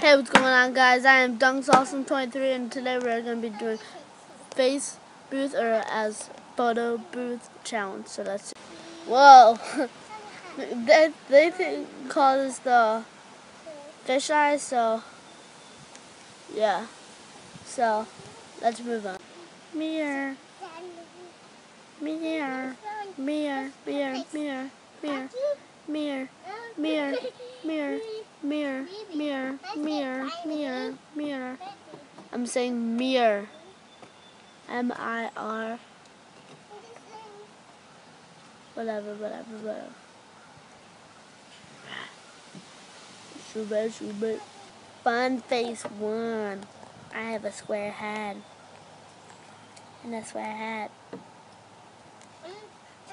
Hey, what's going on, guys? I am Dunks Awesome 23, and today we're going to be doing face booth or as photo booth challenge. So let's. See. Whoa! they they think, call this the fish eye. So yeah. So let's move on. Mirror. Mirror. Mirror. Mirror. Mirror. Mirror. Mirror. Mirror. Mirror mirror, mirror, mirror, mirror, mirror. I'm saying mirror. M I R. Whatever, whatever, whatever. Shubit, shubit. Fun face one. I have a square head. And a square hat.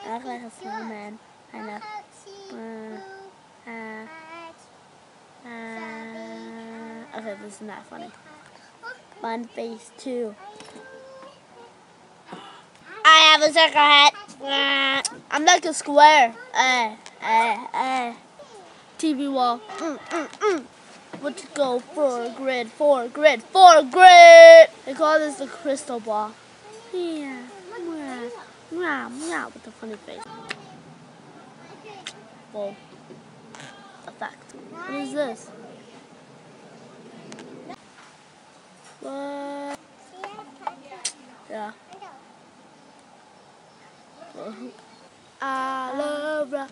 I look like a snowman. I know. Uh, uh, Okay, this is not funny. Fun face two. I have a circle hat. I'm like a square. Uh, uh, uh. TV wall. Mm, mm, mm. Let's go for grid, for grid, for grid. They call this the crystal ball. Yeah, meow, with the funny face. Well, effect. What is this? What? Yeah. I love rap.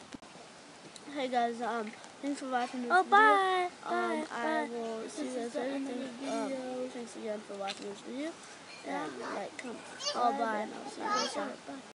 Hey guys, um, thanks for watching this oh, video. bye. Um, bye. I will see you guys later. Thanks, um, thanks again for watching this video. And like, comment. Oh, bye. And I'll see you guys later. Bye.